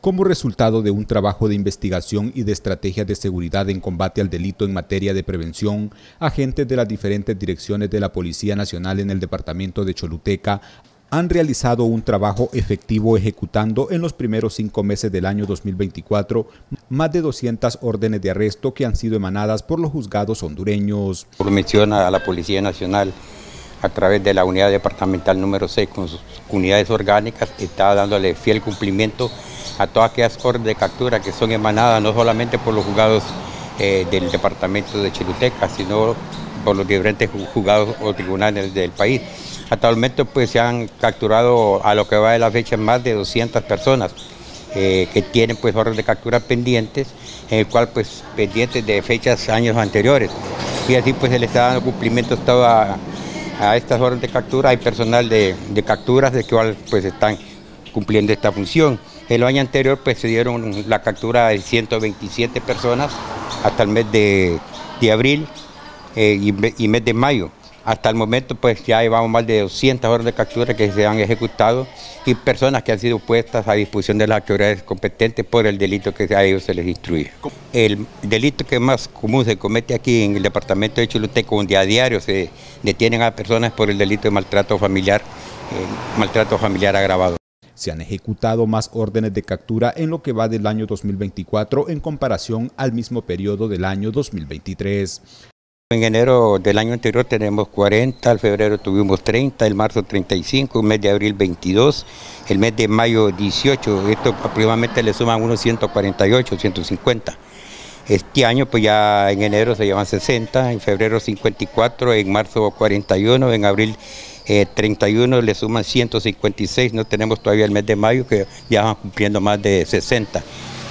Como resultado de un trabajo de investigación y de estrategias de seguridad en combate al delito en materia de prevención, agentes de las diferentes direcciones de la Policía Nacional en el departamento de Choluteca han realizado un trabajo efectivo ejecutando en los primeros cinco meses del año 2024 más de 200 órdenes de arresto que han sido emanadas por los juzgados hondureños. Por mención a la Policía Nacional a través de la unidad departamental número 6 con sus unidades orgánicas está dándole fiel cumplimiento a todas aquellas órdenes de captura que son emanadas no solamente por los juzgados eh, del departamento de Chiluteca, sino por los diferentes juzgados o tribunales del país. Hasta el momento pues se han capturado a lo que va de la fecha más de 200 personas eh, que tienen pues órdenes de captura pendientes, en el cual pues pendientes de fechas años anteriores. Y así pues se le está dando cumplimiento a, a estas órdenes de captura. Hay personal de, capturas de cual pues están cumpliendo esta función. El año anterior pues se dieron la captura de 127 personas hasta el mes de, abril eh, y, mes de mayo. Hasta el momento pues ya llevamos más de 200 horas de captura que se han ejecutado y personas que han sido puestas a disposición de las autoridades competentes por el delito que a ellos se les instruye. El delito que más común se comete aquí en el departamento de Choluteco, donde a diario se detienen a personas por el delito de maltrato familiar, eh, maltrato familiar agravado. Se han ejecutado más órdenes de captura en lo que va del año 2024 en comparación al mismo periodo del año 2023. En enero del año anterior tenemos 40, el febrero tuvimos 30, el marzo 35, el mes de abril 22, el mes de mayo 18, esto aproximadamente le suman unos 148, 150. Este año pues ya en enero se llevan 60, en febrero 54, en marzo 41, en abril 31 eh, le suman 156, no tenemos todavía el mes de mayo que ya van cumpliendo más de 60.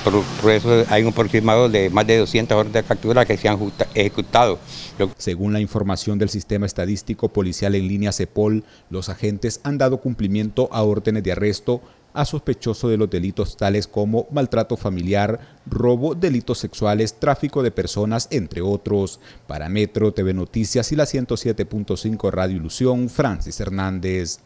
Por, eso hay un aproximado de más de 200 órdenes de captura que se han ejecutado. Según la información del Sistema Estadístico Policial en línea CEPOL, los agentes han dado cumplimiento a órdenes de arresto a sospechoso de los delitos tales como maltrato familiar, robo, delitos sexuales, tráfico de personas, entre otros. Para Metro TV Noticias y la 107.5 Radio Ilusión, Francis Hernández.